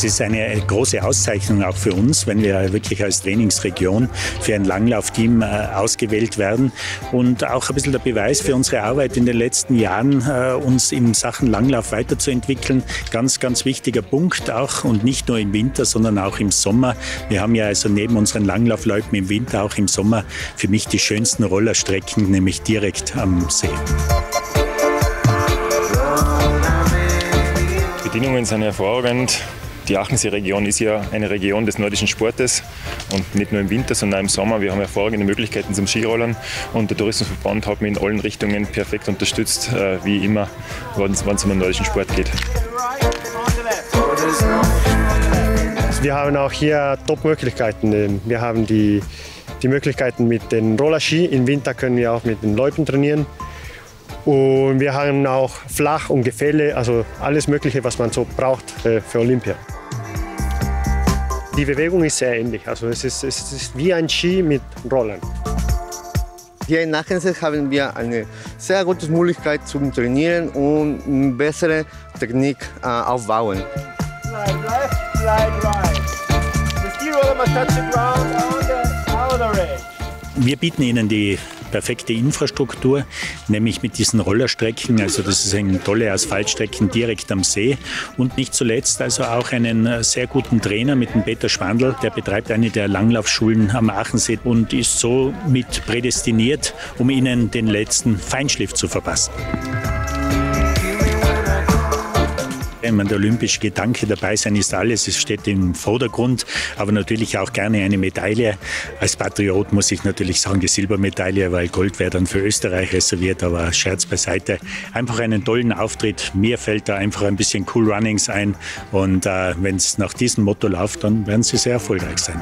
Es ist eine große Auszeichnung auch für uns, wenn wir wirklich als Trainingsregion für ein Langlaufteam äh, ausgewählt werden und auch ein bisschen der Beweis für unsere Arbeit in den letzten Jahren, äh, uns in Sachen Langlauf weiterzuentwickeln. Ganz, ganz wichtiger Punkt auch und nicht nur im Winter, sondern auch im Sommer. Wir haben ja also neben unseren Langlaufleuten im Winter auch im Sommer für mich die schönsten Rollerstrecken, nämlich direkt am See. Die Bedingungen sind hervorragend. Die Achensee-Region ist ja eine Region des nordischen Sportes und nicht nur im Winter, sondern auch im Sommer. Wir haben hervorragende Möglichkeiten zum Skirollern und der Tourismusverband hat mich in allen Richtungen perfekt unterstützt, äh, wie immer, wenn es um den nordischen Sport geht. Wir haben auch hier Top-Möglichkeiten. Wir haben die, die Möglichkeiten mit den Rollerski. Im Winter können wir auch mit den Leuten trainieren. Und wir haben auch Flach und Gefälle, also alles Mögliche, was man so braucht äh, für Olympia. Die Bewegung ist sehr ähnlich. Also es ist, es ist wie ein Ski mit Rollern. Hier in Nachensee haben wir eine sehr gute Möglichkeit zum Trainieren und eine bessere Technik äh, aufbauen. Slide left, slide right. The ski roller must touch the ground on the outer edge. Wir bieten Ihnen die perfekte Infrastruktur, nämlich mit diesen Rollerstrecken. Also das sind tolle Asphaltstrecken direkt am See und nicht zuletzt also auch einen äh, sehr guten Trainer mit dem Peter Schwandl, der betreibt eine der Langlaufschulen am Aachensee und ist so mit prädestiniert, um Ihnen den letzten Feinschliff zu verpassen. Ich meine, der olympische Gedanke dabei sein ist alles, es steht im Vordergrund, aber natürlich auch gerne eine Medaille. Als Patriot muss ich natürlich sagen, die Silbermedaille, weil Gold wäre dann für Österreich reserviert, aber Scherz beiseite. Einfach einen tollen Auftritt. Mir fällt da einfach ein bisschen Cool Runnings ein und äh, wenn es nach diesem Motto läuft, dann werden sie sehr erfolgreich sein.